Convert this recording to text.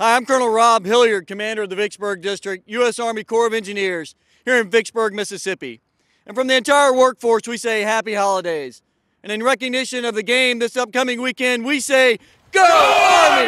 Hi, I'm Colonel Rob Hilliard, Commander of the Vicksburg District, U.S. Army Corps of Engineers, here in Vicksburg, Mississippi. And from the entire workforce, we say happy holidays. And in recognition of the game this upcoming weekend, we say, Go, Army!